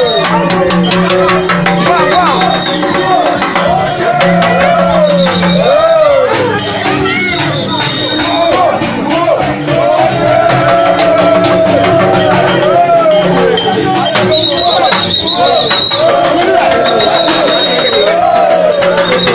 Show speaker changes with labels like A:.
A: Woo!